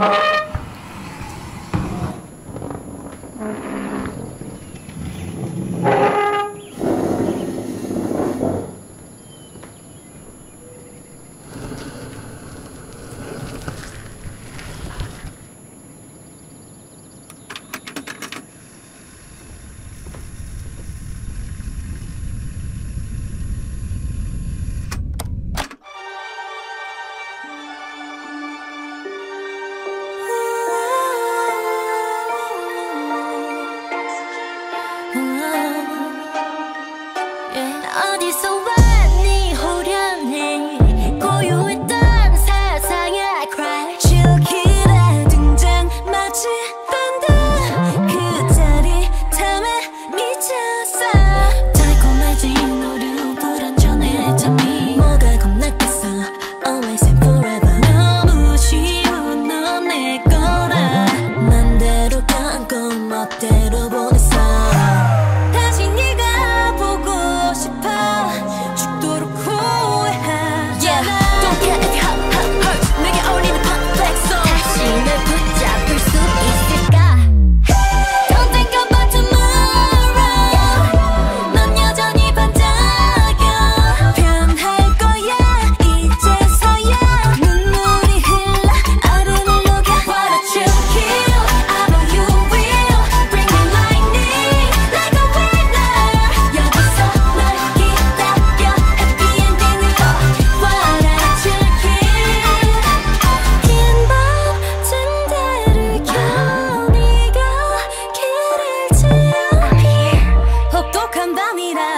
어디 って 밤이라